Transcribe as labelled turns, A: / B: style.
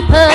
A: people